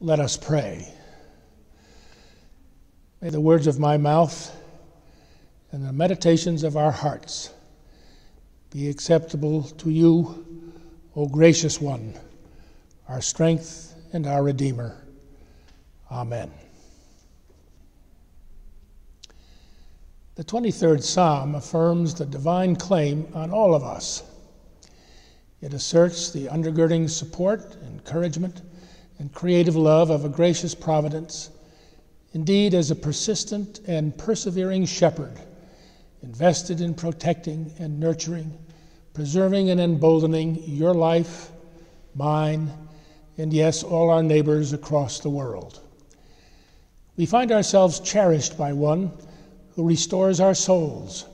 Let us pray. May the words of my mouth and the meditations of our hearts be acceptable to you, O gracious one, our strength and our Redeemer. Amen. The 23rd Psalm affirms the divine claim on all of us. It asserts the undergirding support, encouragement, and creative love of a gracious providence, indeed, as a persistent and persevering shepherd, invested in protecting and nurturing, preserving and emboldening your life, mine, and yes, all our neighbors across the world. We find ourselves cherished by one who restores our souls,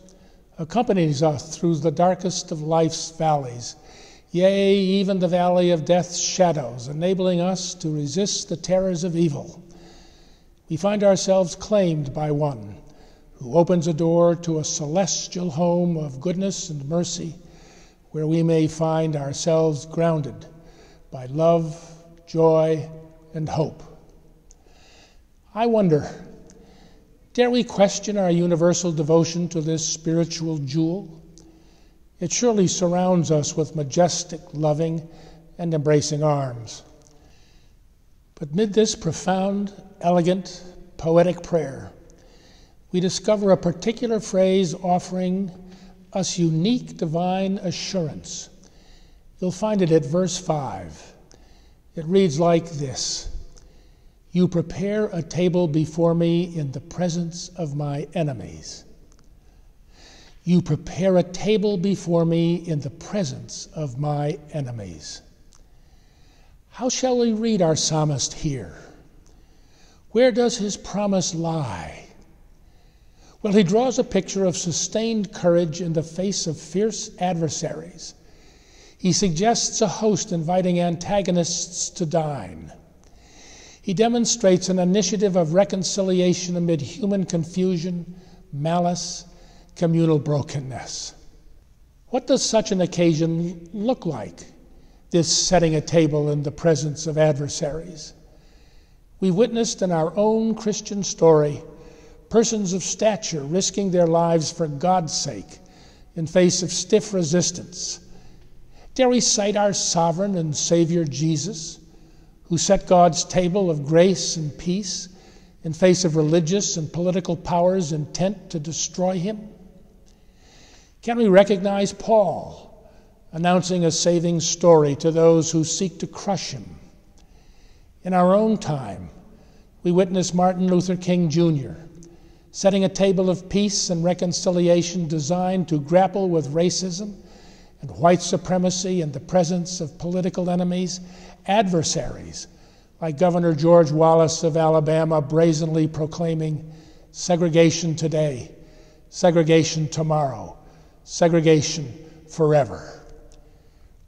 accompanies us through the darkest of life's valleys yea, even the valley of death's shadows, enabling us to resist the terrors of evil. We find ourselves claimed by one who opens a door to a celestial home of goodness and mercy where we may find ourselves grounded by love, joy, and hope. I wonder, dare we question our universal devotion to this spiritual jewel? It surely surrounds us with majestic, loving, and embracing arms. But mid this profound, elegant, poetic prayer, we discover a particular phrase offering us unique divine assurance. You'll find it at verse 5. It reads like this You prepare a table before me in the presence of my enemies. You prepare a table before me in the presence of my enemies. How shall we read our psalmist here? Where does his promise lie? Well, he draws a picture of sustained courage in the face of fierce adversaries. He suggests a host inviting antagonists to dine. He demonstrates an initiative of reconciliation amid human confusion, malice, communal brokenness. What does such an occasion look like, this setting a table in the presence of adversaries? We witnessed in our own Christian story persons of stature risking their lives for God's sake in face of stiff resistance. Dare we cite our sovereign and Savior Jesus, who set God's table of grace and peace in face of religious and political powers intent to destroy him? Can we recognize Paul announcing a saving story to those who seek to crush him? In our own time, we witness Martin Luther King Jr. setting a table of peace and reconciliation designed to grapple with racism and white supremacy in the presence of political enemies, adversaries like Governor George Wallace of Alabama brazenly proclaiming segregation today, segregation tomorrow segregation forever.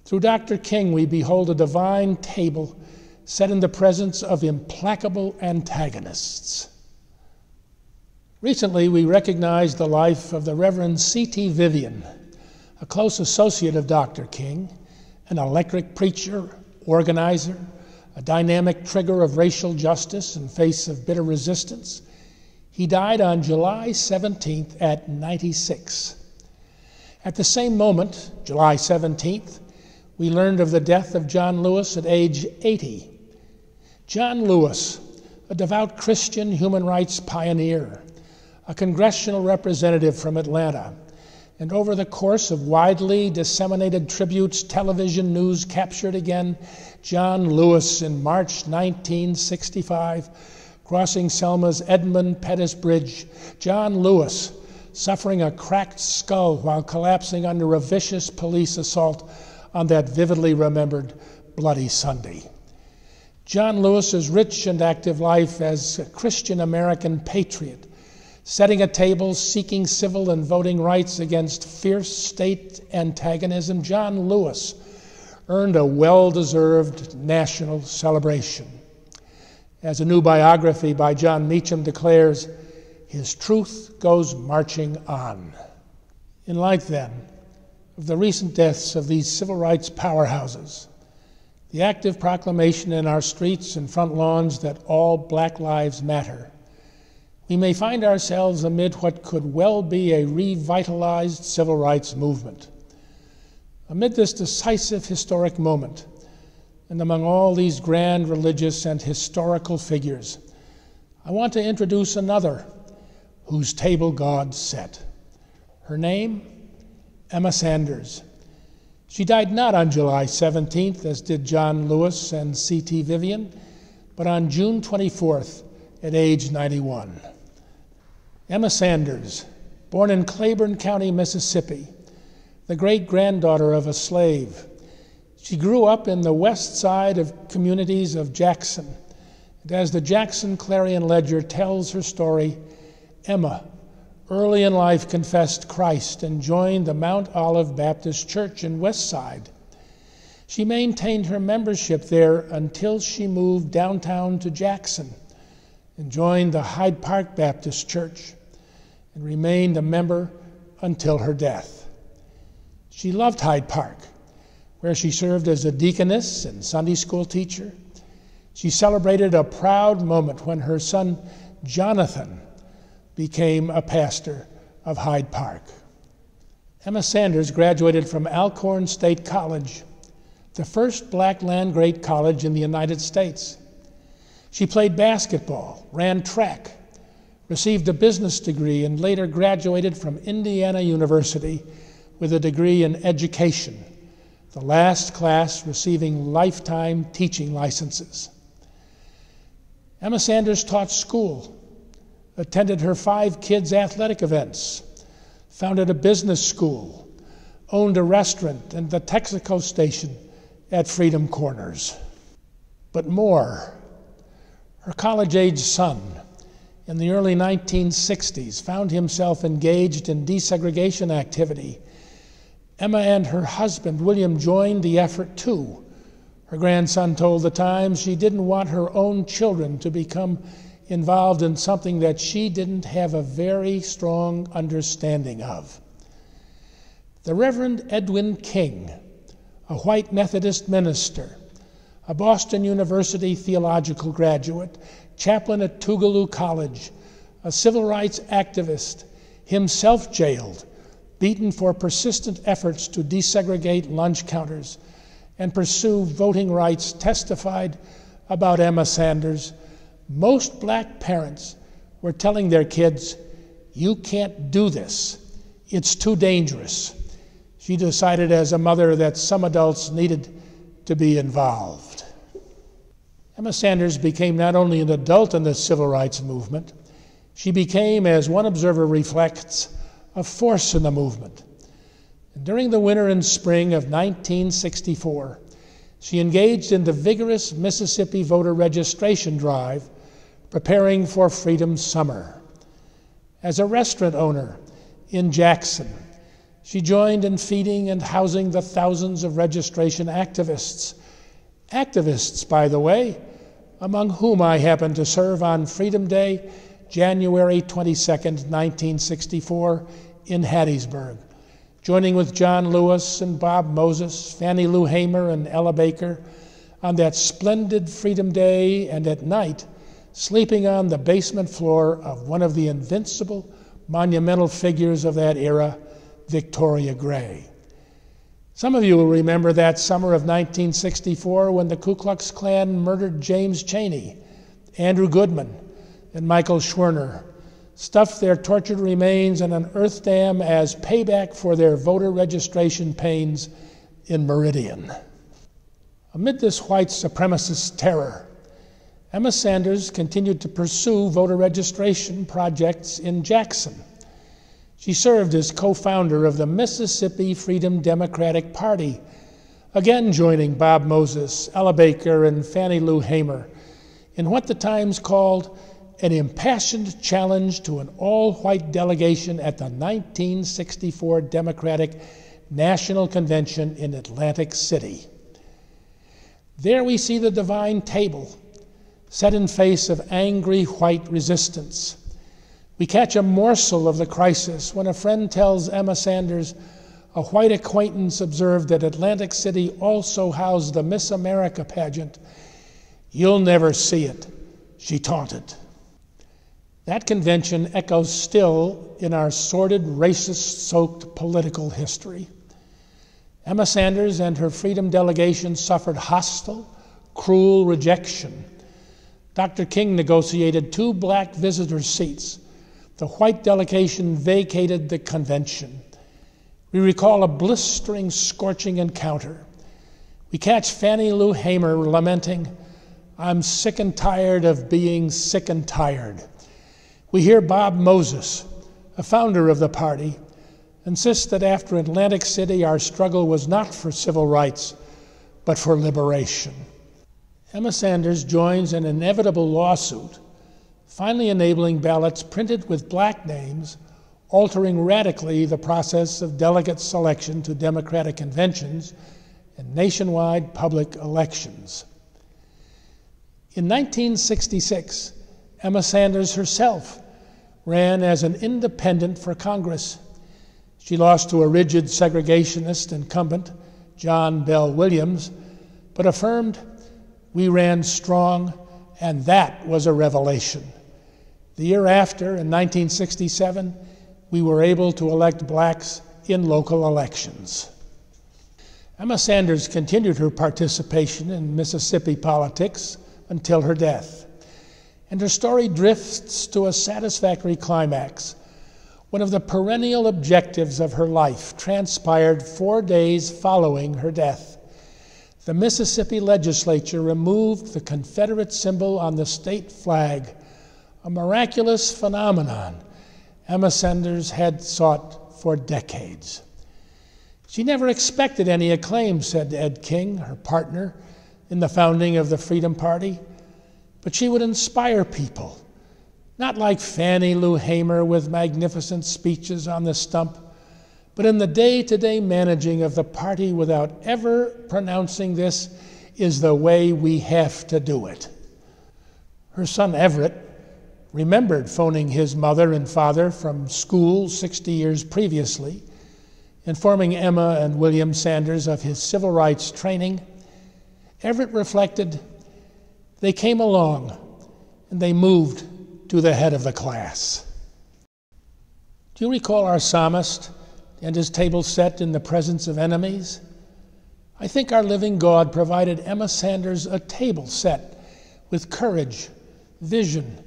Through Dr. King, we behold a divine table set in the presence of implacable antagonists. Recently, we recognized the life of the Reverend C.T. Vivian, a close associate of Dr. King, an electric preacher, organizer, a dynamic trigger of racial justice in face of bitter resistance. He died on July 17th at 96. At the same moment, July 17th, we learned of the death of John Lewis at age 80. John Lewis, a devout Christian human rights pioneer, a congressional representative from Atlanta, and over the course of widely disseminated tributes, television news captured again John Lewis in March 1965, crossing Selma's Edmund Pettus Bridge. John Lewis, suffering a cracked skull while collapsing under a vicious police assault on that vividly remembered Bloody Sunday. John Lewis's rich and active life as a Christian American patriot, setting a table seeking civil and voting rights against fierce state antagonism, John Lewis earned a well deserved national celebration. As a new biography by Jon Meacham declares, his truth goes marching on. In light, then, of the recent deaths of these civil rights powerhouses, the active proclamation in our streets and front lawns that all black lives matter, we may find ourselves amid what could well be a revitalized civil rights movement. Amid this decisive historic moment, and among all these grand religious and historical figures, I want to introduce another whose table God set. Her name? Emma Sanders. She died not on July 17th, as did John Lewis and C.T. Vivian, but on June 24th at age 91. Emma Sanders, born in Claiborne County, Mississippi, the great granddaughter of a slave. She grew up in the west side of communities of Jackson. And as the Jackson Clarion Ledger tells her story, Emma early in life confessed Christ and joined the Mount Olive Baptist Church in Westside. She maintained her membership there until she moved downtown to Jackson and joined the Hyde Park Baptist Church and remained a member until her death. She loved Hyde Park, where she served as a deaconess and Sunday school teacher. She celebrated a proud moment when her son Jonathan became a pastor of Hyde Park. Emma Sanders graduated from Alcorn State College, the first black land grant college in the United States. She played basketball, ran track, received a business degree, and later graduated from Indiana University with a degree in education, the last class receiving lifetime teaching licenses. Emma Sanders taught school attended her five kids' athletic events, founded a business school, owned a restaurant and the Texaco station at Freedom Corners. But more. Her college age son, in the early 1960s, found himself engaged in desegregation activity. Emma and her husband, William, joined the effort too. Her grandson told the Times she didn't want her own children to become involved in something that she didn't have a very strong understanding of. The Reverend Edwin King, a white Methodist minister, a Boston University theological graduate, chaplain at Tougaloo College, a civil rights activist, himself jailed, beaten for persistent efforts to desegregate lunch counters and pursue voting rights, testified about Emma Sanders most black parents were telling their kids, You can't do this, it's too dangerous. She decided as a mother that some adults needed to be involved. Emma Sanders became not only an adult in the civil rights movement, she became, as one observer reflects, a force in the movement. During the winter and spring of 1964, she engaged in the vigorous Mississippi voter registration drive preparing for Freedom Summer. As a restaurant owner in Jackson, she joined in feeding and housing the thousands of registration activists. Activists, by the way, among whom I happened to serve on Freedom Day, January 22, 1964, in Hattiesburg, joining with John Lewis and Bob Moses, Fannie Lou Hamer, and Ella Baker on that splendid Freedom Day and at night sleeping on the basement floor of one of the invincible, monumental figures of that era, Victoria Gray. Some of you will remember that summer of 1964 when the Ku Klux Klan murdered James Chaney, Andrew Goodman, and Michael Schwerner, stuffed their tortured remains in an earth dam as payback for their voter registration pains in Meridian. Amid this white supremacist terror, Emma Sanders continued to pursue voter registration projects in Jackson. She served as co founder of the Mississippi Freedom Democratic Party, again joining Bob Moses, Ella Baker, and Fannie Lou Hamer in what the Times called an impassioned challenge to an all white delegation at the 1964 Democratic National Convention in Atlantic City. There we see the divine table set in face of angry white resistance. We catch a morsel of the crisis when a friend tells Emma Sanders, a white acquaintance observed that Atlantic City also housed the Miss America pageant. You'll never see it, she taunted. That convention echoes still in our sordid, racist soaked political history. Emma Sanders and her Freedom delegation suffered hostile, cruel rejection. Dr. King negotiated two black visitor seats. The white delegation vacated the convention. We recall a blistering, scorching encounter. We catch Fannie Lou Hamer lamenting, I'm sick and tired of being sick and tired. We hear Bob Moses, a founder of the party, insist that after Atlantic City, our struggle was not for civil rights, but for liberation. Emma Sanders joins an inevitable lawsuit, finally enabling ballots printed with black names altering radically the process of delegate selection to Democratic conventions and nationwide public elections. In 1966, Emma Sanders herself ran as an independent for Congress. She lost to a rigid segregationist incumbent, John Bell Williams, but affirmed, We ran strong, and that was a revelation. The year after, in 1967, we were able to elect blacks in local elections. Emma Sanders continued her participation in Mississippi politics until her death. And her story drifts to a satisfactory climax. One of the perennial objectives of her life transpired four days following her death. The Mississippi legislature removed the Confederate symbol on the state flag, a miraculous phenomenon Emma Sanders had sought for decades. She never expected any acclaim, said Ed King, her partner in the founding of the Freedom Party, but she would inspire people, not like Fannie Lou Hamer with magnificent speeches on the stump, but in the day to day managing of the party without ever pronouncing this is the way we have to do it. Her son Everett remembered phoning his mother and father from school 60 years previously, informing Emma and William Sanders of his civil rights training. Everett reflected, they came along and they moved to the head of the class. Do you recall our psalmist and his table set in the presence of enemies? I think our living God provided Emma Sanders a table set with courage, vision,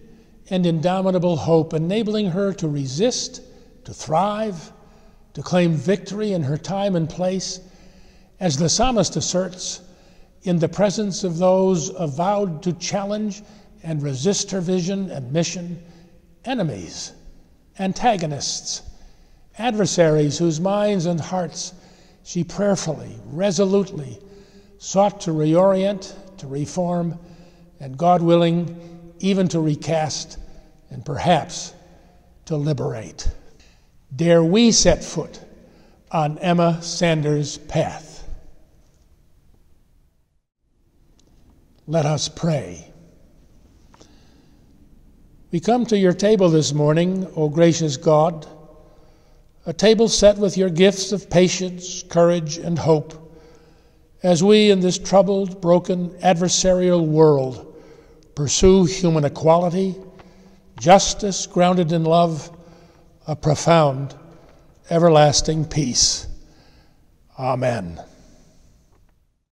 and indomitable hope, enabling her to resist, to thrive, to claim victory in her time and place, as the psalmist asserts, in the presence of those avowed to challenge and resist her vision and mission, enemies, antagonists, adversaries whose minds and hearts she prayerfully, resolutely sought to reorient, to reform, and God willing, even to recast, and perhaps to liberate. Dare we set foot on Emma Sanders' path? Let us pray. We come to your table this morning, O gracious God, a table set with your gifts of patience, courage, and hope, as we in this troubled, broken, adversarial world pursue human equality, justice grounded in love, a profound, everlasting peace. Amen.